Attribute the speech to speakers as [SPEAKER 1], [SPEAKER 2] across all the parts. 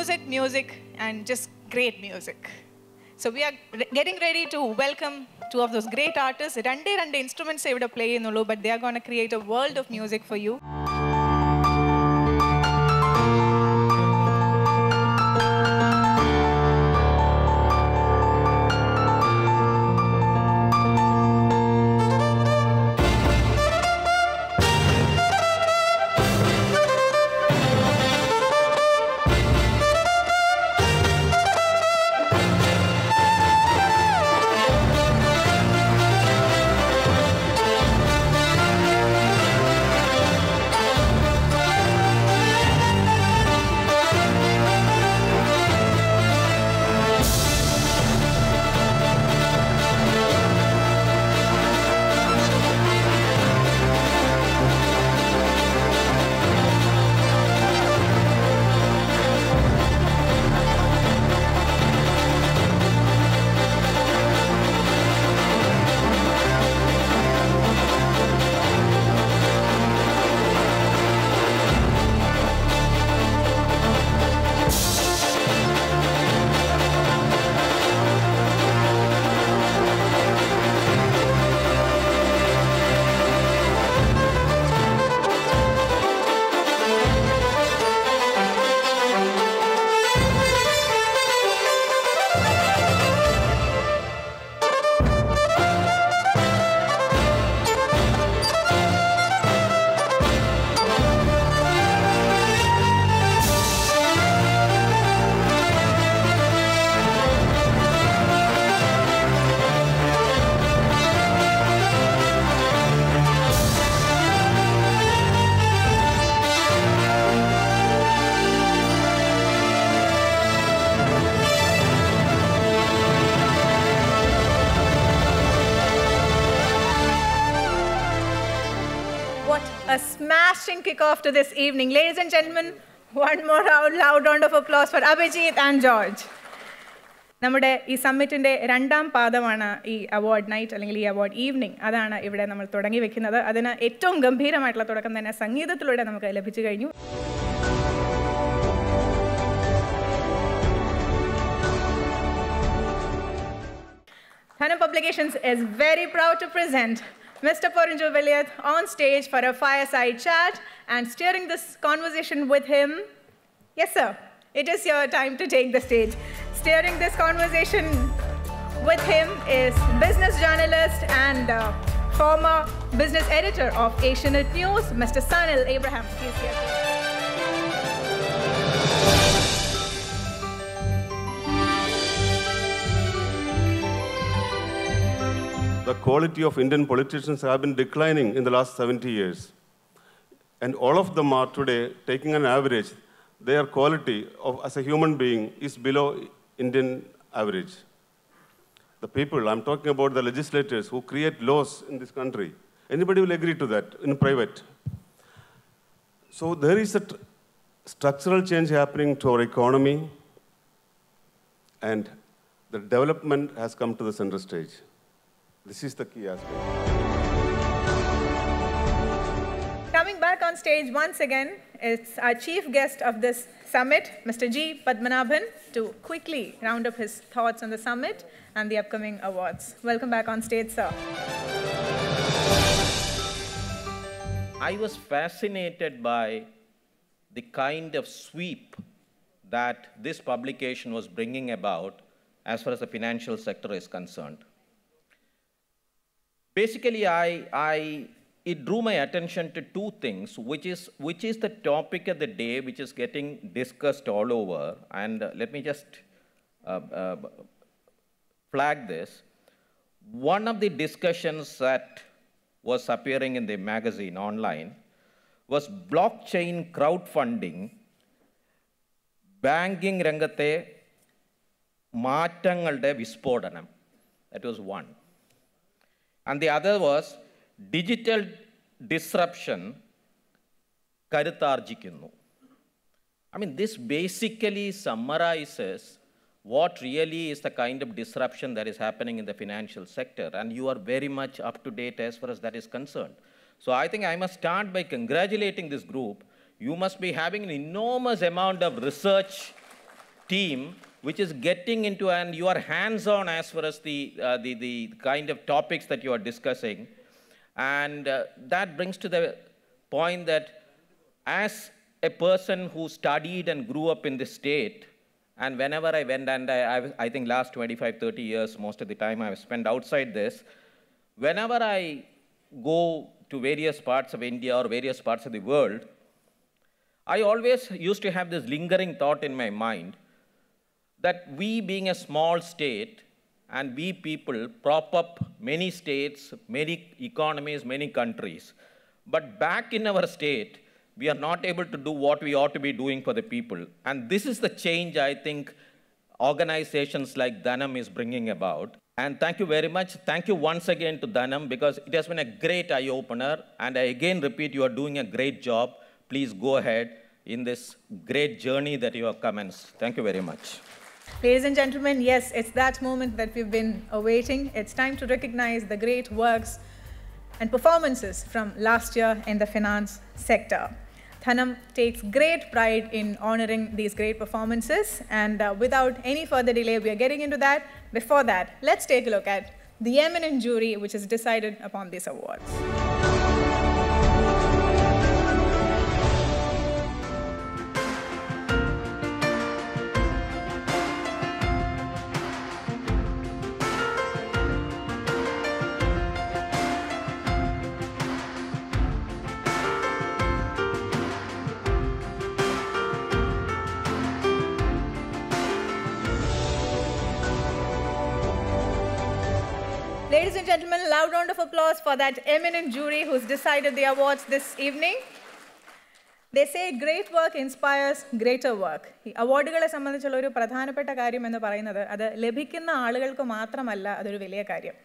[SPEAKER 1] music, music, and just great music. So we are re- getting ready to welcome two of those great artists. Rande Rande instruments ഇവിടെ play ചെയ്യുന്നുള്ളൂ, but they are going to create a world of music for A smashing kickoff to this evening. Ladies and gentlemen, one more loud, round of applause for Abhijit and George. നമ്മുടെ ഈ സമ്മിറ്റിന്റെ രണ്ടാം പാദമാണ് ഈ award night അല്ലെങ്കിൽ ഈ award evening അതാണ് ഇവിടെ നമ്മൾ തുടങ്ങി വെക്കുന്നത് അതിന് ഏറ്റവും ഗംഭീരമായിട്ടുള്ള തുടക്കം തന്നെ സംഗീതത്തിലൂടെ നമുക്ക് ലഭിച്ചു കഴിഞ്ഞു ധനം Publications is very proud to present Mr. Porinju Veliyath on stage for a fireside chat and steering this conversation with him. Yes, sir. It is your time to take the stage. Steering this conversation with him is business journalist and uh, former business editor of Asianet News, Mr. Sanil Abraham.
[SPEAKER 2] The quality of Indian politicians have been declining in the last 70 years. And all of them are today taking an average. Their quality of, as a human being is below Indian average. The people, I'm talking about the legislators who create laws in this country. Anybody will agree to that in private. So there is a tr- structural change happening to our economy, and the development has come to the center stage. This is the key aspect.
[SPEAKER 1] Coming back on stage once again is our chief guest of this summit, Mr. G. Padmanabhan, to quickly round up his thoughts on the summit and the upcoming awards. Welcome back on stage, sir.
[SPEAKER 3] I was fascinated by the kind of sweep that this publication was bringing about as far as the financial sector is concerned. Basically, I, I, it drew my attention to two things, which is, which is the topic of the day, which is getting discussed all over. And uh, let me just uh, uh, flag this. One of the discussions that was appearing in the magazine online was blockchain crowdfunding banking രംഗത്തെ മാറ്റങ്ങളുടെ വിസ്ഫോടനം that was one and the other was digital disruption കരുത്താർജിക്കുന്നു I mean, this basically summarizes what really is the kind of disruption that is happening in the financial sector, and you are very much up to date as far as that is concerned. So I think I must start by congratulating this group. You must be having an enormous amount of research team which is getting into, and you are hands-on as far as the, uh, the, the kind of topics that you are discussing. And uh, that brings to the point that as a person who studied and grew up in this state, and whenever I went, and I, I, I think last 25, 30 years, most of the time I've spent outside this, whenever I go to various parts of India or various parts of the world, I always used to have this lingering thought in my mind that we, being a small state, and we people prop up many states, many economies, many countries. But back in our state, we are not able to do what we ought to be doing for the people. And this is the change I think organizations like Dhanam is bringing about. And thank you very much. Thank you once again to Dhanam because it has been a great eye opener. And I again repeat, you are doing a great job. Please go ahead in this great journey that you have commenced. Thank you very much.
[SPEAKER 1] Ladies and gentlemen, yes, it's that moment that we've been awaiting. It's time to recognize the great works and performances from last year in the finance sector. Dhanam takes great pride in honoring these great performances, and uh, without any further delay, we are getting into that. Before that, let's take a look at the eminent jury which has decided upon these awards. Loud round of applause for that eminent jury who's decided the awards this evening. They say great work inspires greater work. ഈ അവാർഡുകളെ സംബന്ധിച്ചുള്ള ഒരു പ്രധാനപ്പെട്ട കാര്യം എന്ന് പറയുന്നത് അത് ലഭിക്കുന്ന ആളുകൾക്ക് മാത്രമല്ല അതൊരു വലിയ കാര്യം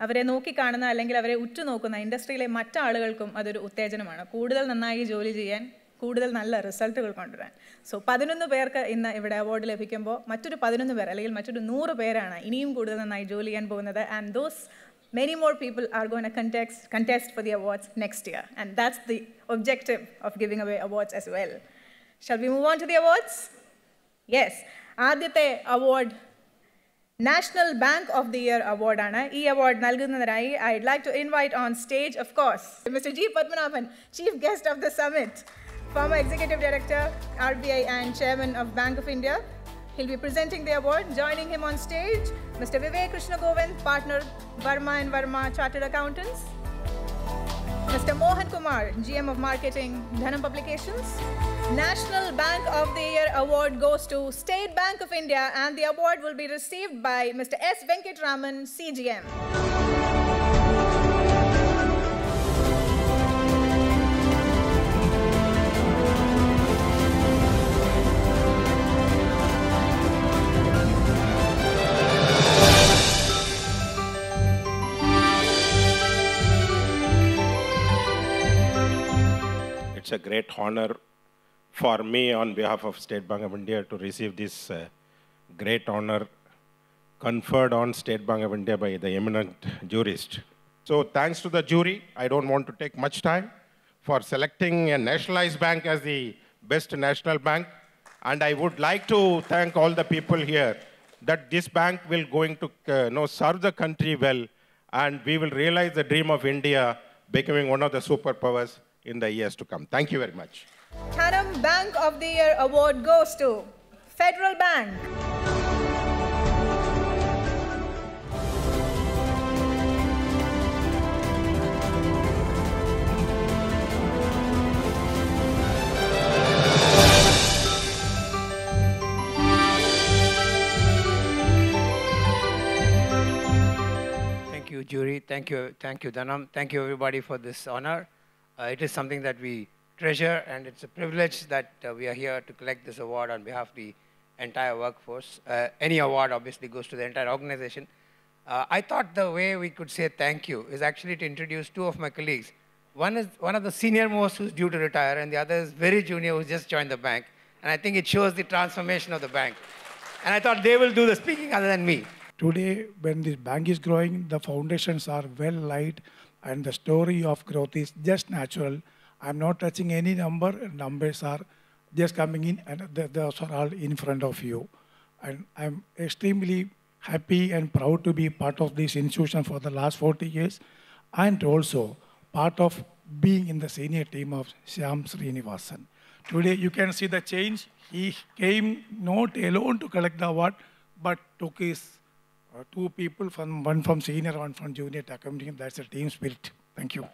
[SPEAKER 1] അവരെ നോക്കിക്കാണുന്ന അല്ലെങ്കിൽ അവരെ ഉറ്റുനോക്കുന്ന ഇൻഡസ്ട്രിയിലെ മറ്റാളുകൾക്കും അതൊരു ഉത്തേജനമാണ് കൂടുതൽ നന്നായി ജോലി ചെയ്യാൻ കൂടുതൽ നല്ല റിസൾട്ടുകൾ കൊണ്ടുവരാൻ സോ പതിനൊന്ന് പേർക്ക് ഇന്ന് ഇവിടെ അവാർഡ് ലഭിക്കുമ്പോൾ മറ്റൊരു പതിനൊന്ന് പേർ അല്ലെങ്കിൽ മറ്റൊരു നൂറ് പേരാണ് ഇനിയും കൂടുതൽ നന്നായി ജോലി ചെയ്യാൻ പോകുന്നത് and those many more people are going to contest, contest for the awards next year. And that's the objective of giving away awards as well. Shall we move on to the awards? Yes. ആദ്യത്തെ award national bank of the year അവാർഡാണ് ഈ award നൽകുന്നതിനായി I like to invite on stage of course mister G Padmanabhan chief guest of the summit former executive director, RBI and chairman of Bank of India. He'll be presenting the award. Joining him on stage, Mr. Vivek Krishna Govind, partner Verma and Verma Chartered Accountants. Mr. Mohan Kumar, GM of Marketing, Dhanam Publications. National Bank of the Year award goes to State Bank of India, and the award will be received by Mr. S. Venkatraman, CGM.
[SPEAKER 4] A great honor for me on behalf of State Bank of India to receive this uh, great honor conferred on State Bank of India by the eminent jurist. So thanks to the jury, I don't want to take much time for selecting a nationalized bank as the best national bank. And I would like to thank all the people here that this bank will going to uh, know, serve the country well and we will realize the dream of India becoming one of the superpowers in the years to come. Thank you very much.
[SPEAKER 1] Dhanam Bank of the Year award goes to Federal Bank.
[SPEAKER 5] Thank you, jury. Thank you, thank you, Dhanam. Thank you, everybody, for this honor. Uh, it is something that we treasure, and it's a privilege that uh, we are here to collect this award on behalf of the entire workforce. Uh, any award obviously goes to the entire organization. I thought the way we could say thank you is actually to introduce two of my colleagues. One is one of the senior most who's due to retire, and the other is very junior who's just joined the bank. And I think it shows the transformation of the bank. And I thought they will do the speaking other than me.
[SPEAKER 6] Today, when this bank is growing, the foundations are well laid, and the story of growth is just natural. I'm not touching any number. Numbers are just coming in, and th- those are all in front of you. And I'm extremely happy and proud to be part of this institution for the last 40 years and also part of being in the senior team of Shyam Srinivasan. Today you can see the change. He came not alone to collect the award, but took his uh, two people, from one from senior, one from junior to. That's a team spirit. Thank you.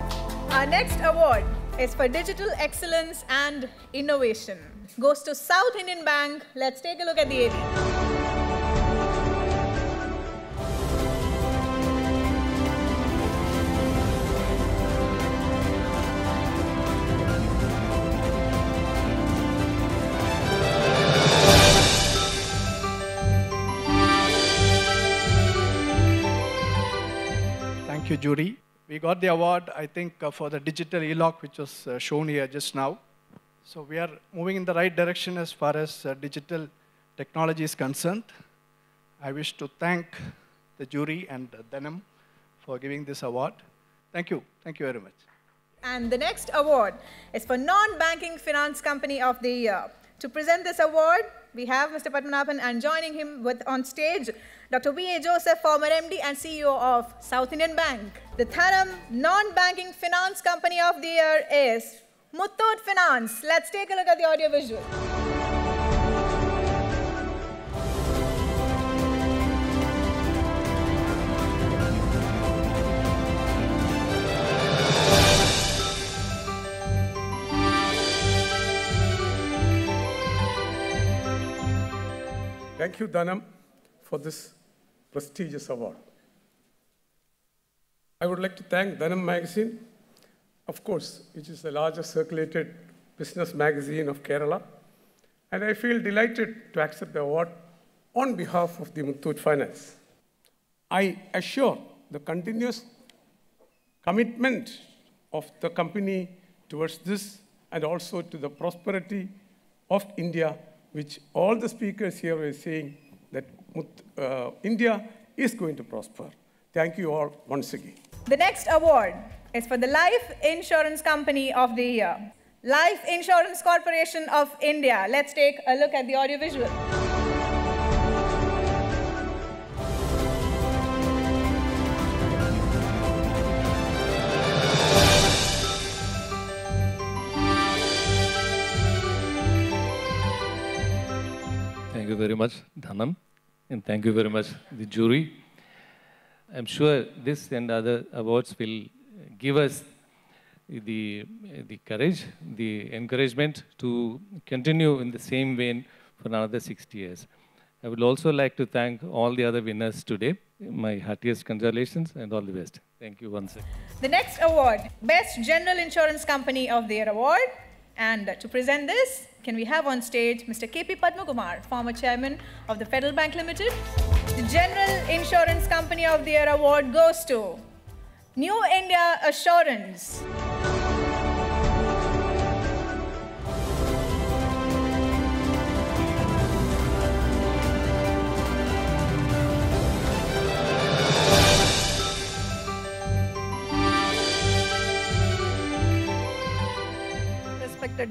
[SPEAKER 1] Our next award is for digital excellence and innovation. Goes to South Indian Bank. Let's take a look at the AV.
[SPEAKER 7] jury. We got the award, I think, uh, for the digital e-lock, which was uh, shown here just now. So we are moving in the right direction as far as uh, digital technology is concerned. I wish to thank the jury and Dhanam for giving this award. Thank you. Thank you very much.
[SPEAKER 1] And the next award is for Non-Banking Finance Company of the Year. To present this award, we have Mr. Padmanabhan and joining him with on stage, Dr. V.A. Joseph, former MD and CEO of South Indian Bank. The Dhanam Non-Banking Finance Company of the Year is Muthoot Finance. Let's take a look at the audio visual.
[SPEAKER 8] Thank you, Dhanam, for this prestigious award. I would like to thank Dhanam Magazine, of course, which is the largest circulated business magazine of Kerala. And I feel delighted to accept the award on behalf of the Muthoot Finance. I assure the continuous commitment of the company towards this and also to the prosperity of India, which all the speakers here were saying that uh, India is going to prosper. Thank you all once again.
[SPEAKER 1] The next award is for the Life Insurance Company of the Year. Life Insurance Corporation of India. Let's take a look at the audiovisual.
[SPEAKER 9] Thank you very much, Dhanam, and thank you very much, the jury. I'm sure this and other awards will give us the, the courage, the encouragement to continue in the same vein for another 60 years. I would also like to thank all the other winners today. My heartiest congratulations and all the best. Thank you once again.
[SPEAKER 1] The next award, Best General Insurance Company of the Year award. And to present this, can we have on stage Mr. KP Padmakumar, former chairman of the Federal Bank Limited. The General Insurance Company of the Year award goes to New India Assurance.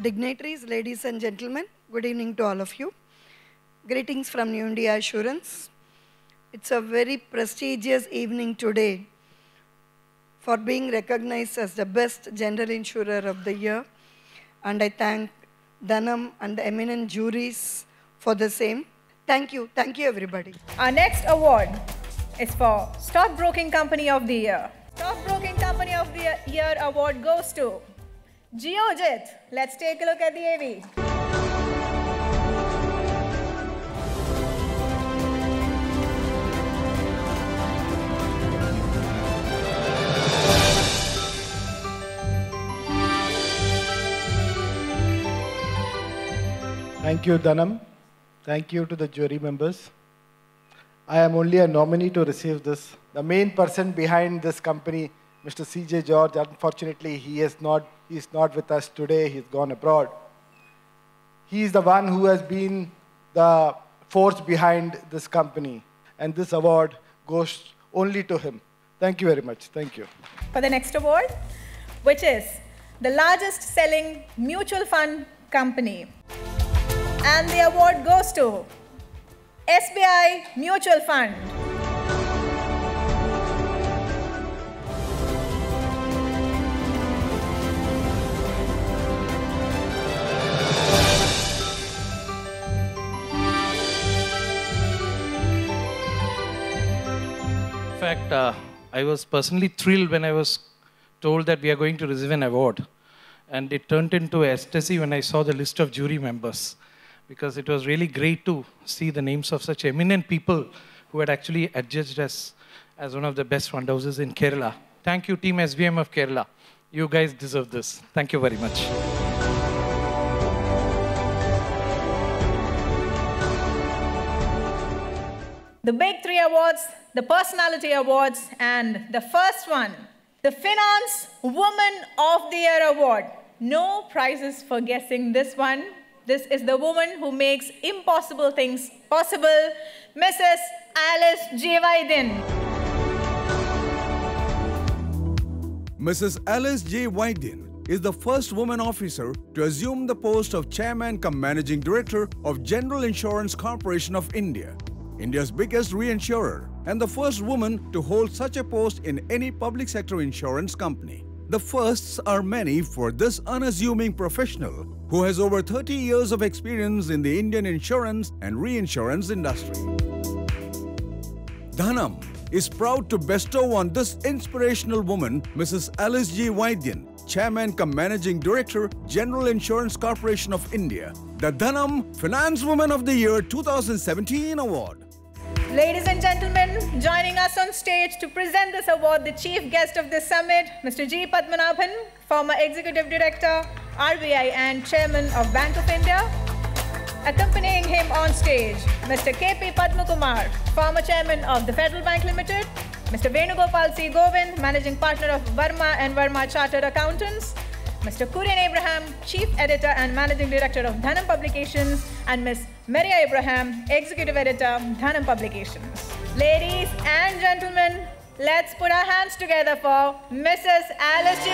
[SPEAKER 10] Dignitaries, ladies and gentlemen, good evening to all of you. Greetings from New India Assurance. It's a very prestigious evening today for being recognized as the best general insurer of the year. And I thank Dhanam and the eminent juries for the same. Thank you. Thank you, everybody.
[SPEAKER 1] Our next award is for Stockbroking Company of the Year. Stockbroking Company of the Year award goes to Geojit. Let's take a look at the AV.
[SPEAKER 11] Thank you, Dhanam. Thank you to the jury members. I am only a nominee to receive this. The main person behind this company, Mr. C.J. George, unfortunately, he is not, he is not with us today. He's gone abroad. He is the one who has been the force behind this company. And this award goes only to him. Thank you very much. Thank you.
[SPEAKER 1] For the next award, which is the largest selling mutual fund company. And the award goes to SBI Mutual Fund.
[SPEAKER 12] Fact, uh, I was personally thrilled when I was told that we are going to receive an award. And it turned into ecstasy when I saw the list of jury members, because it was really great to see the names of such eminent people who had actually adjudged us as one of the best fund houses in Kerala. Thank you, Team SBM of Kerala. You guys deserve this. Thank you very much.
[SPEAKER 1] The Big Three Awards, the Personality Awards, and the first one, the Finance Woman of the Year Award. No prizes for guessing this one. This is the woman who makes impossible things possible, Mrs. Alice G. Vaidyan.
[SPEAKER 13] Mrs. Alice G. Vaidyan is the first woman officer to assume the post of chairman cum managing director of General Insurance Corporation of India, India's biggest reinsurer, and the first woman to hold such a post in any public sector insurance company. The firsts are many for this unassuming professional who has over 30 years of experience in the Indian insurance and reinsurance industry. Dhanam is proud to bestow on this inspirational woman, Mrs. Alice G. Vaidyan, Chairman cum Managing Director, General Insurance Corporation of India, the Dhanam Finance Woman of the Year 2017 Award.
[SPEAKER 1] Ladies and gentlemen, joining us on stage to present this award, the chief guest of this summit, Mr. G. Padmanabhan, former Executive Director, RBI and Chairman of Bank of India. Accompanying him on stage, Mr. K.P. Padmakumar, former Chairman of the Federal Bank Limited, Mr. Venugopal C. Govind, Managing Partner of Verma and Verma Chartered Accountants, Mr. Kurian Abraham, Chief Editor and Managing Director of Dhanam Publications, and Ms. Maria Abraham, Executive Editor, Dhanam Publications. Ladies and gentlemen, let's put our hands together for Mrs. Alice G.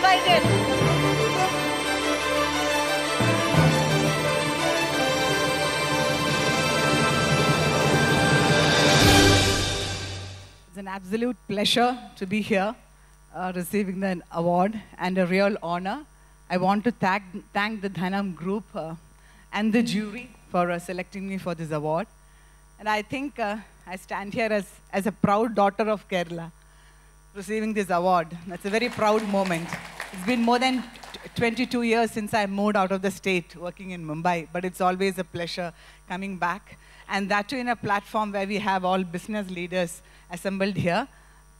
[SPEAKER 14] It's an absolute pleasure to be here uh, receiving the award and a real honor. I want to thank, thank the Dhanam group uh, and the jury for uh, selecting me for this award. And I think uh, I stand here as, as a proud daughter of Kerala receiving this award. That's a very proud moment. It's been more than 22 years since I moved out of the state working in Mumbai, but it's always a pleasure coming back. And that too in a platform where we have all business leaders assembled here.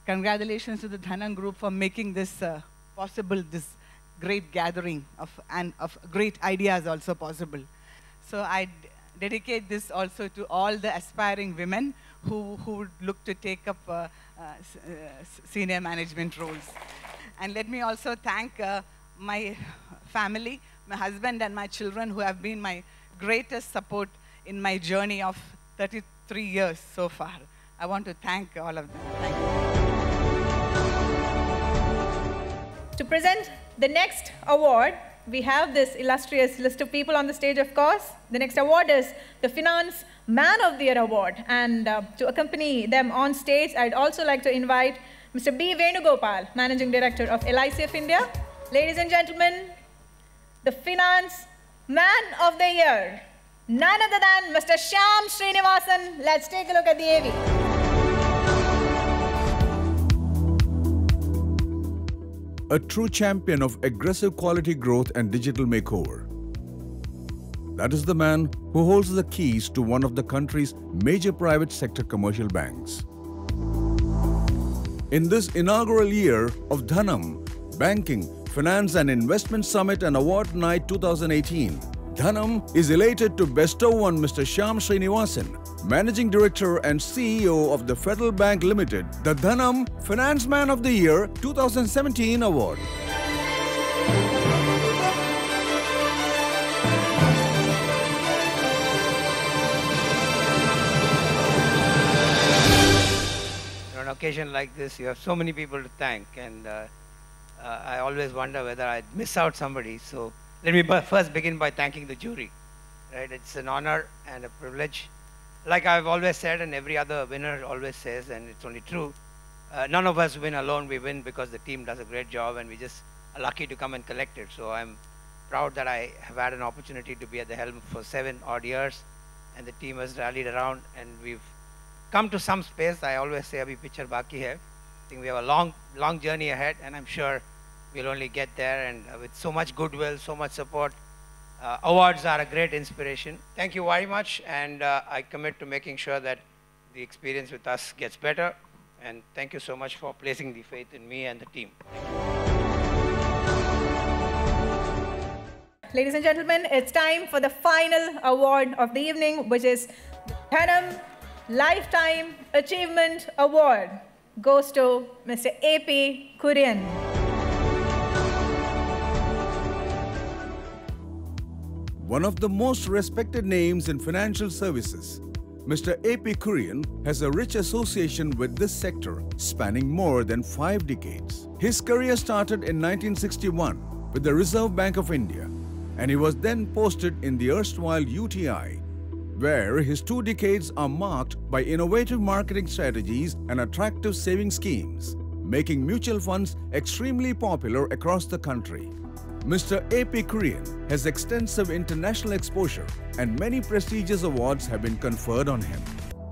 [SPEAKER 14] Congratulations to the Dhanam group for making this uh, possible, this great gathering of, and of great ideas also possible. So I dedicate this also to all the aspiring women who, who would look to take up uh, uh, senior management roles. And let me also thank uh, my family, my husband and my children who have been my greatest support in my journey of 33 years so far. I want to thank all of them.
[SPEAKER 1] To present the next award, we have this illustrious list of people on the stage, of course. The next award is the Finance Man of the Year Award. And uh, to accompany them on stage, I'd also like to invite Mr. B. Venugopal, Managing Director of LIC of India. Ladies and gentlemen, the Finance Man of the Year, none other than Mr. Shyam Srinivasan. Let's take a look at the AV.
[SPEAKER 13] a true champion of aggressive quality growth and digital makeover. That is the man who holds the keys to one of the country's major private sector commercial banks. In this inaugural year of Dhanam, Banking, Finance and Investment Summit and Award Night 2018, Dhanam is elated to bestow on Mr. Shyam Srinivasan, Managing Director and CEO of the Federal Bank Limited, the Dhanam Finance Man of the Year 2017 Award.
[SPEAKER 5] On an occasion like this, you have so many people to thank, and uh, uh, I always wonder whether I'd miss out somebody. So let me first begin by thanking the jury. Right, it's an honor and a privilege like I've always said, and every other winner always says, and it's only true, uh, none of us win alone. We win because the team does a great job, and we just are lucky to come and collect it. So I'm proud that I have had an opportunity to be at the helm for seven odd years, and the team has rallied around, and we've come to some space. I always say, "Abhi picture baki hai." I think we have a long, long journey ahead, and I'm sure we'll only get there. And with so much goodwill, so much support, uh, awards are a great inspiration. Thank you very much, and uh, I commit to making sure that the experience with us gets better. And thank you so much for placing the faith in me and the team.
[SPEAKER 1] Ladies and gentlemen, it's time for the final award of the evening, which is Dhanam Lifetime Achievement Award. Goes to Mr. A.P. Kurian.
[SPEAKER 13] One of the most respected names in financial services, Mr. A.P. Kurian has a rich association with this sector spanning more than five decades. His career started in 1961 with the Reserve Bank of India and he was then posted in the erstwhile UTI, where his two decades are marked by innovative marketing strategies and attractive saving schemes, making mutual funds extremely popular across the country. Mr. A.P. Kurian has extensive international exposure and many prestigious awards have been conferred on him.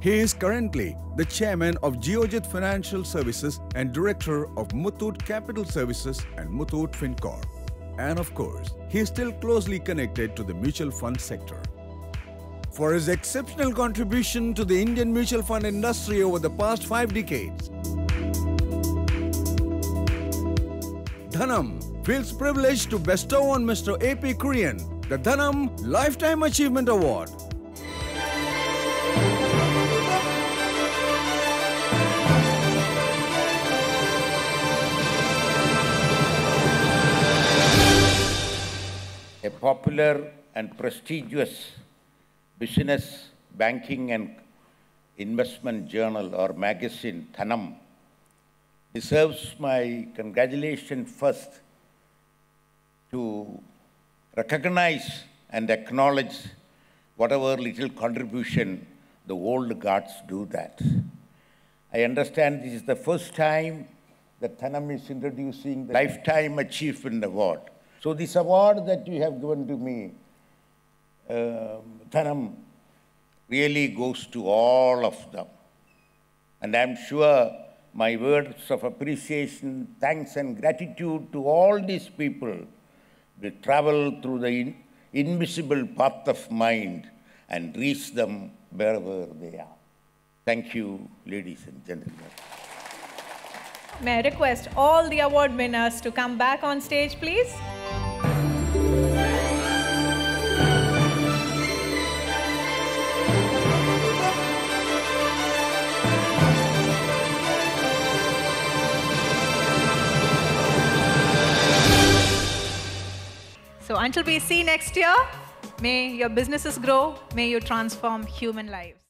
[SPEAKER 13] He is currently the chairman of Geojit Financial Services and director of Muthoot Capital Services and Muthoot FinCorp. And of course, he is still closely connected to the mutual fund sector. For his exceptional contribution to the Indian mutual fund industry over the past five decades, Dhanam feels privileged to bestow on Mr. A.P. Kurian the Dhanam Lifetime Achievement Award.
[SPEAKER 15] a popular and prestigious business, banking, and investment journal or magazine, Dhanam, deserves my congratulations first to recognize and acknowledge whatever little contribution the old guards do that. I understand this is the first time that Dhanam is introducing the Lifetime Achievement Award. So this award that you have given to me, uh, Dhanam, really goes to all of them. And I'm sure my words of appreciation, thanks and gratitude to all these people will travel through the in invisible path of mind and reach them wherever they are. Thank you, ladies and gentlemen.
[SPEAKER 1] May I request all the award winners to come back on stage, please? Until we see next year, may your businesses grow, may you transform human lives.